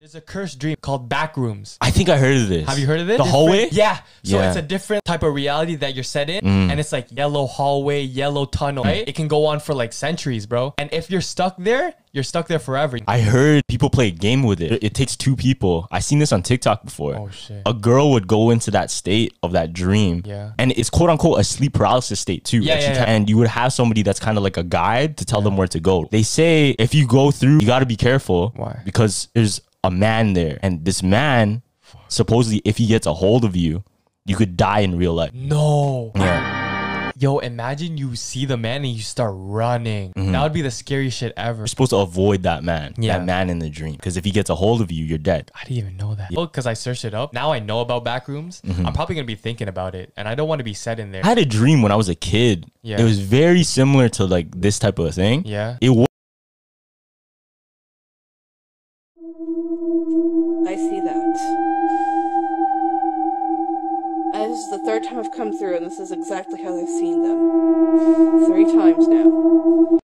There's a cursed dream called Backrooms. I think I heard of this. Have you heard of it? The Different- hallway? Yeah. So Yeah. it's a different type of reality that you're set in, Mm. and it's like yellow hallway, yellow tunnel. Right? It can go on for like centuries, bro. And if you're stuck there, you're stuck there forever. I heard people play a game with it. It takes two people. I seen this on TikTok before. Oh, shit. A girl would go into that state of that dream. Yeah. And it's quote unquote a sleep paralysis state too. Yeah, yeah, yeah. And you would have somebody that's kind of like a guide to tell them where to go. They say if you go through, you got to be careful. Why? Because there's a man there, and this man, supposedly, if he gets a hold of you, you could die in real life. no. Yeah. Yo, imagine you see the man and you start running. Mm-hmm. That would be the scariest shit ever. You're supposed to avoid that man. Yeah. That man in the dream. Because if he gets a hold of you, you're dead. I didn't even know that. Because I searched it up. Now I know about backrooms. Mm-hmm. I'm probably gonna be thinking about it, and I don't want to be set in there. I had a dream when I was a kid. Yeah. It was very similar to like this type of thing. Yeah. It was is the third time I've come through, and this is exactly how I've seen them. Three times now.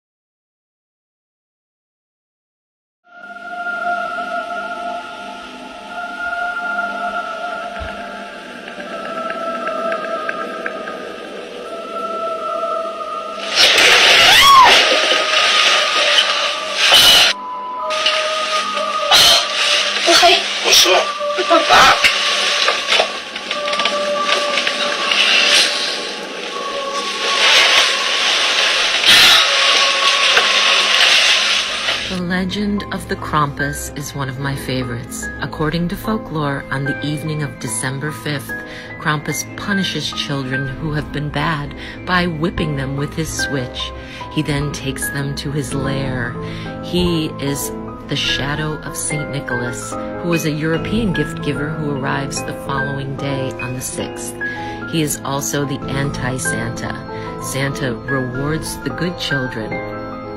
What's up? I'm back. Legend of the Krampus is one of my favorites. According to folklore, on the evening of December 5th, Krampus punishes children who have been bad by whipping them with his switch. He then takes them to his lair. He is the shadow of St. Nicholas, who is a European gift giver who arrives the following day on the 6th. He is also the anti Santa. Santa rewards the good children.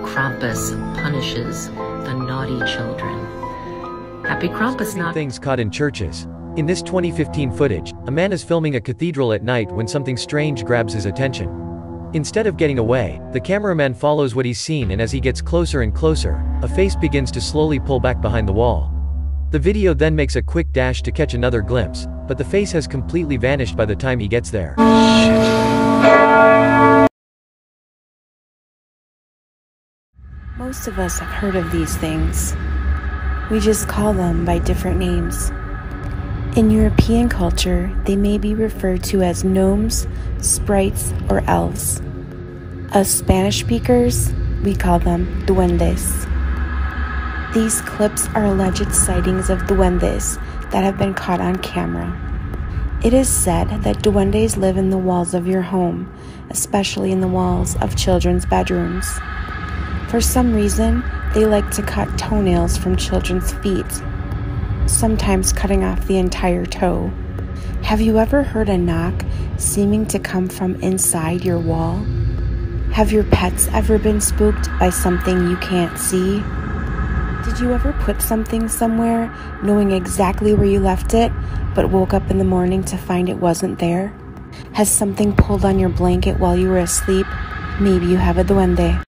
Krampus punishes the naughty children. Happy Krampusnacht things caught in churches. In this 2015 footage, a man is filming a cathedral at night when something strange grabs his attention. Instead of getting away, the cameraman follows what he's seen and as he gets closer and closer, a face begins to slowly pull back behind the wall. The video then makes a quick dash to catch another glimpse, but the face has completely vanished by the time he gets there. Most of us have heard of these things. We just call them by different names. In European culture, they may be referred to as gnomes, sprites, or elves. As Spanish speakers, we call them duendes. These clips are alleged sightings of duendes that have been caught on camera. It is said that duendes live in the walls of your home, especially in the walls of children's bedrooms. For some reason, they like to cut toenails from children's feet, sometimes cutting off the entire toe. Have you ever heard a knock seeming to come from inside your wall? Have your pets ever been spooked by something you can't see? Did you ever put something somewhere knowing exactly where you left it, but woke up in the morning to find it wasn't there? Has something pulled on your blanket while you were asleep? Maybe you have a duende.